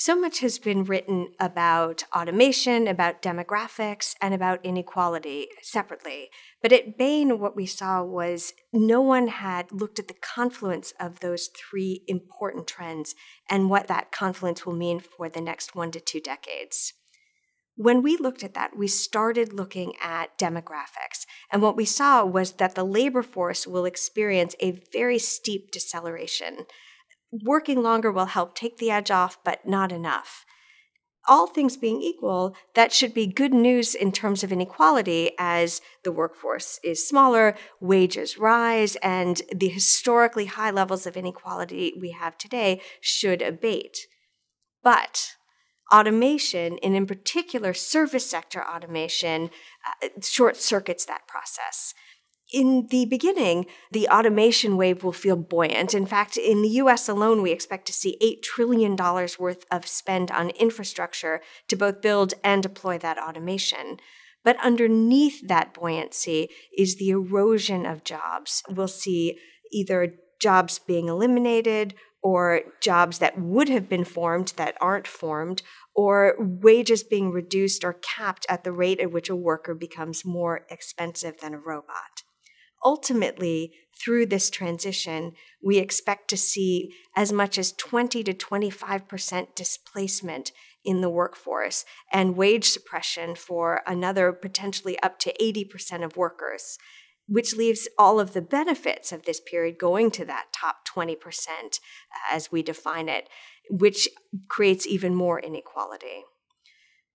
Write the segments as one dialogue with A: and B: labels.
A: So much has been written about automation, about demographics, and about inequality separately. But at Bain, what we saw was no one had looked at the confluence of those three important trends and what that confluence will mean for the next one to two decades. When we looked at that, we started looking at demographics. And what we saw was that the labor force will experience a very steep deceleration working longer will help take the edge off, but not enough. All things being equal, that should be good news in terms of inequality as the workforce is smaller, wages rise, and the historically high levels of inequality we have today should abate. But automation, and in particular service sector automation, uh, short circuits that process in the beginning, the automation wave will feel buoyant. In fact, in the US alone, we expect to see $8 trillion worth of spend on infrastructure to both build and deploy that automation. But underneath that buoyancy is the erosion of jobs. We'll see either jobs being eliminated or jobs that would have been formed that aren't formed, or wages being reduced or capped at the rate at which a worker becomes more expensive than a robot ultimately, through this transition, we expect to see as much as 20 to 25% displacement in the workforce and wage suppression for another potentially up to 80% of workers, which leaves all of the benefits of this period going to that top 20% as we define it, which creates even more inequality.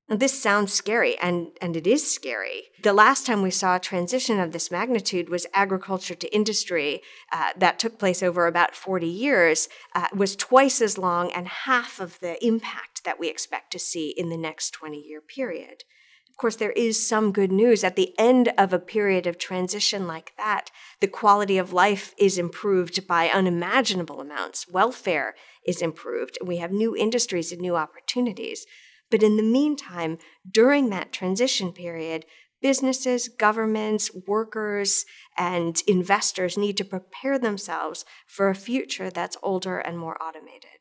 A: This sounds scary, and, and it is scary. The last time we saw a transition of this magnitude was agriculture to industry uh, that took place over about 40 years, uh, was twice as long and half of the impact that we expect to see in the next 20 year period. Of course, there is some good news. At the end of a period of transition like that, the quality of life is improved by unimaginable amounts. Welfare is improved. And we have new industries and new opportunities. But in the meantime, during that transition period, businesses, governments, workers, and investors need to prepare themselves for a future that's older and more automated.